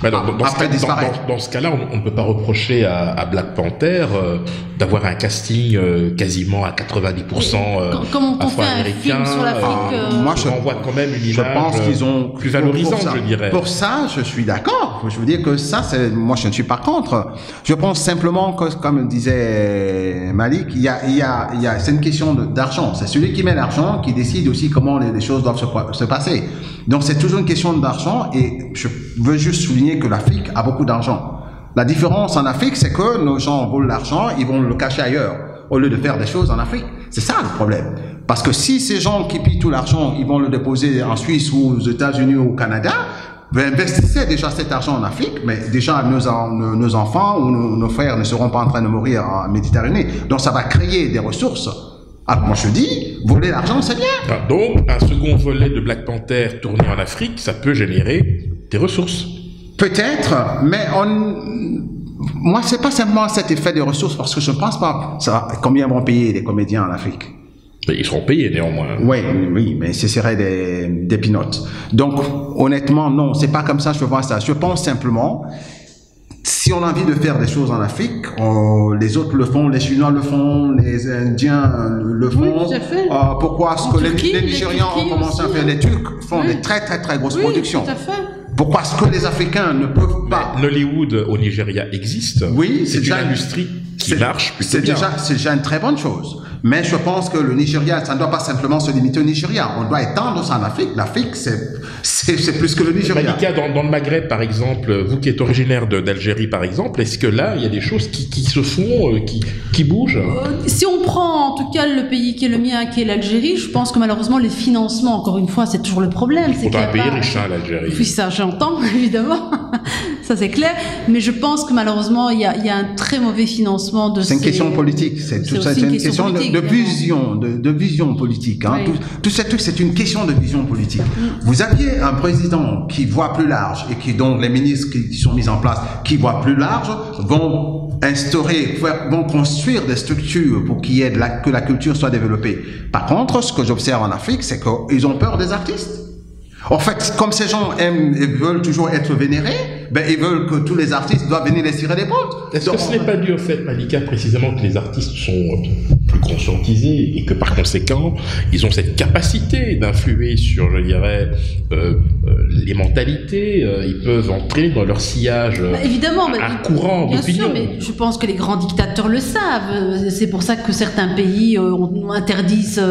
Mais dans, dans- dans ce Après cas- dans- disparaître. dans- dans ce cas-là, on ne peut pas reprocher à, à Black Panther euh, d'avoir un casting euh, quasiment à 90% euh, Comme on fait un film sur l'Afrique. euh, Moi, je- on voit quand même une Je pense qu'ils ont plus pour- valorisante, pour ça. je dirais. Pour ça, je suis d'accord. Je veux dire que ça, c'est moi, je ne suis pas contre. Je pense simplement que, comme disait Malik, il y a, il y a, il y a, c'est une question d'argent. C'est celui qui met l'argent qui décide aussi comment les, les choses doivent se, se passer. Donc, c'est toujours une question d'argent. Et je veux juste souligner que l'Afrique a beaucoup d'argent. La différence en Afrique, c'est que nos gens volent l'argent, ils vont le cacher ailleurs, au lieu de faire des choses en Afrique. C'est ça le problème. Parce que si ces gens qui pillent tout l'argent, ils vont le déposer en Suisse ou aux États-Unis ou au Canada, ben investissez déjà cet argent en Afrique, mais déjà nos, en- nos, nos enfants ou nos, frères ne seront pas en train de mourir en Méditerranée. Donc ça va créer des ressources. Alors moi je dis, voler l'argent c'est bien. Donc, un second volet de Black Panther tourné en Afrique, ça peut générer des ressources. Peut-être, mais on. Moi, c'est pas simplement cet effet de ressources parce que je ne pense pas. Ça, combien vont payer les comédiens en Afrique? Mais ils seront payés néanmoins. Oui, oui, mais ce serait des, des peanuts. Donc, honnêtement, non, c'est pas comme ça que je vois ça. Je pense simplement, si on a envie de faire des choses en Afrique, on- les autres le font, les Chinois le font, les Indiens le font. tout à fait. Euh, pourquoi? Est-ce que les, Turquie, les les Nigérians ont commencé à faire. Les Turcs font Oui. des très très très grosses Oui, productions. tout à fait. Pourquoi est-ce que les Africains ne peuvent pas Nollywood au Nigeria existe. Oui, c'est une industrie qui marche plutôt C'est bien. déjà, c'est déjà une très bonne chose. Mais je pense que le Nigeria, ça ne doit pas simplement se limiter au Nigeria. On doit étendre ça en Afrique. L'Afrique, c'est, plus que le Nigeria. Malika, dans, dans le Maghreb, par exemple, vous qui êtes originaire d'Algérie, par exemple, est-ce que là, il y a des choses qui, qui se font, euh, qui, qui bougent? Euh, Si on prend en tout cas le pays qui est le mien, qui est l'Algérie, je pense que malheureusement les financements, encore une fois, c'est toujours le problème. C'est un a pays pas- riche, hein, l'Algérie. Oui, ça évidemment. ça c'est clair. Mais je pense que malheureusement, il y a, il y a un très mauvais financement de C'est une question politique. C'est tout C'est ça. aussi C'est une question question de, vision, de, de vision politique. Hein. Oui. Tout, tout ce truc, c'est une question de vision politique. Mm. Vous aviez un président qui voit plus large et qui, dont les ministres qui sont mis en place, qui voient plus large, vont instaurer, vont construire des structures pour qu'il y ait de la, que la culture soit développée. Par contre, ce que j'observe en Afrique, c'est qu'ils ont peur des artistes. En fait, comme ces gens aiment et veulent toujours être vénérés, ben, ils veulent que tous les artistes doivent venir les tirer des potes. Est-ce que ce n'est pas dû au fait, Malika, précisément que les artistes sont euh, plus conscientisés et que par conséquent, ils ont cette capacité d'influer sur, je dirais, euh, euh, les mentalités, euh, ils peuvent entrer dans leur sillage Bah, évidemment, bah, courant Bien sûr, mais je pense que les grands dictateurs le savent. C'est pour ça que certains pays interdisent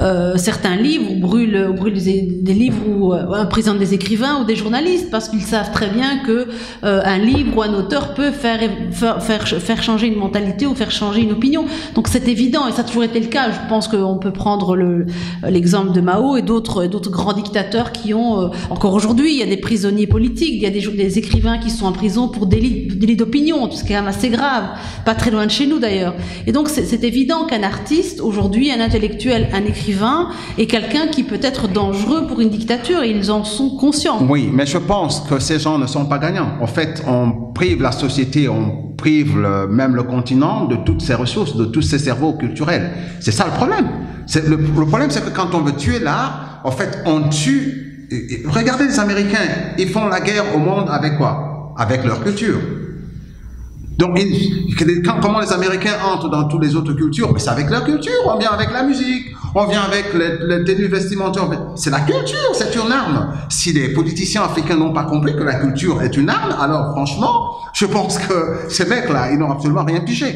euh, certains livres, ou brûlent, ou brûlent des, des livres ou emprisonnent des écrivains ou des journalistes, parce qu'ils savent très bien que euh, un livre ou un auteur peut faire, faire, faire, faire changer une mentalité ou faire changer une opinion. Donc c'est évident, et ça a toujours été le cas. Je pense qu'on peut prendre le- l'exemple de Mao et d'autres grands dictateurs qui ont, euh, encore aujourd'hui, il y a des prisonniers politiques, il y a des, des écrivains qui sont en prison pour délit, d'opinion, ce qui est quand même assez grave, pas très loin de chez nous d'ailleurs. Et donc c'est évident qu'un artiste, aujourd'hui, un intellectuel, un écrivain, est quelqu'un qui peut être dangereux pour une dictature, et ils en sont conscients. Oui, mais je pense que ces gens ne sont pas gagnants. En fait, on prive la société, on prive même le continent de toutes ses ressources, de tous ses cerveaux culturels. C'est ça le problème. Le, le problème, c'est que quand on veut tuer l'art, en fait, on tue. Regardez les Américains, ils font la guerre au monde avec quoi? Avec leur culture. Donc, ils- quand- comment les Américains entrent dans toutes les autres cultures Mais c'est avec leur culture. On vient avec la musique, on vient avec les, tenues vestimentaires. C'est la culture, c'est une arme. Si les politiciens africains n'ont pas compris que la culture est une arme, alors franchement, je pense que ces mecs-là, ils n'ont absolument rien pigé.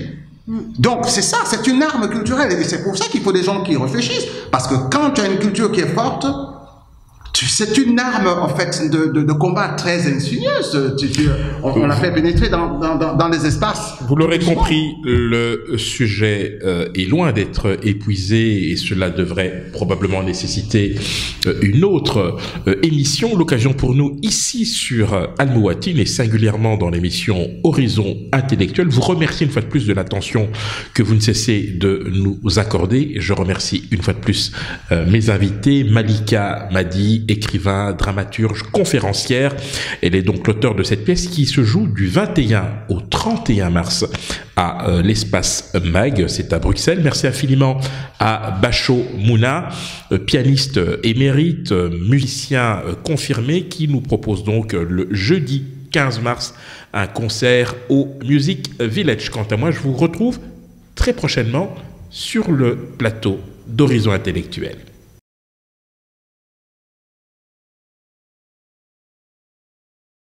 Donc c'est ça, c'est une arme culturelle et c'est pour ça qu'il faut des gens qui réfléchissent. Parce que quand tu as une culture qui est forte, c'est une arme en fait de, de, de combat très insidieuse. On, on la fait pénétrer dans, dans, dans, dans les espaces. Vous l'aurez compris, le sujet euh, est loin d'être épuisé et cela devrait probablement nécessiter euh, une autre euh, émission. L'occasion pour nous ici sur Al-Mouatin et singulièrement dans l'émission Horizon Intellectuel. Vous remercier une fois de plus de l'attention que vous ne cessez de nous accorder. Je remercie une fois de plus euh, mes invités, Malika Madi, écrivain, dramaturge, conférencière. Elle est donc l'auteur de cette pièce qui se joue du 21 au 31 mars à euh, l'espace MAG, c'est à Bruxelles. Merci infiniment à Bacho Mouna, euh, pianiste émérite, euh, musicien confirmé, qui nous propose donc le jeudi 15 mars un concert au Music Village. Quant à moi, je vous retrouve très prochainement sur le plateau d'Horizon Intellectuel.